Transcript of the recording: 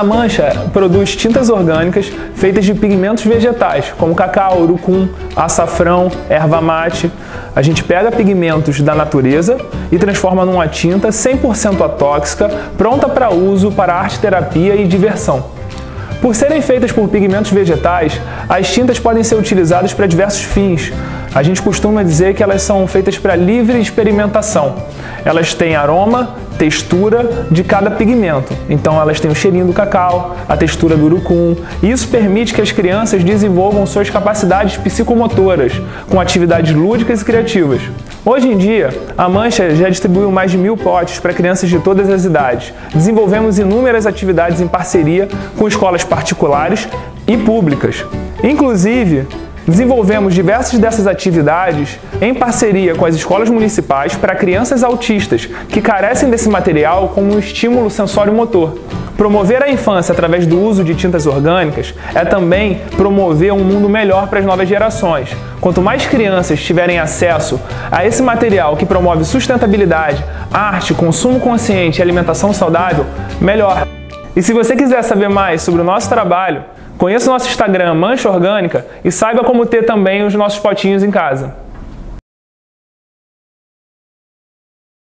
A Mancha produz tintas orgânicas feitas de pigmentos vegetais, como cacau, urucum, açafrão, erva mate. A gente pega pigmentos da natureza e transforma numa tinta 100% atóxica, pronta para uso para arte terapia e diversão. Por serem feitas por pigmentos vegetais, as tintas podem ser utilizadas para diversos fins. A gente costuma dizer que elas são feitas para livre experimentação. Elas têm aroma, textura de cada pigmento. Então elas têm o cheirinho do cacau, a textura do urucum. Isso permite que as crianças desenvolvam suas capacidades psicomotoras com atividades lúdicas e criativas. Hoje em dia, a Mancha já distribuiu mais de mil potes para crianças de todas as idades. Desenvolvemos inúmeras atividades em parceria com escolas particulares e públicas. Inclusive, Desenvolvemos diversas dessas atividades em parceria com as escolas municipais para crianças autistas que carecem desse material como um estímulo sensório-motor. Promover a infância através do uso de tintas orgânicas é também promover um mundo melhor para as novas gerações. Quanto mais crianças tiverem acesso a esse material que promove sustentabilidade, arte, consumo consciente e alimentação saudável, melhor. E se você quiser saber mais sobre o nosso trabalho, Conheça o nosso Instagram Mancha Orgânica e saiba como ter também os nossos potinhos em casa.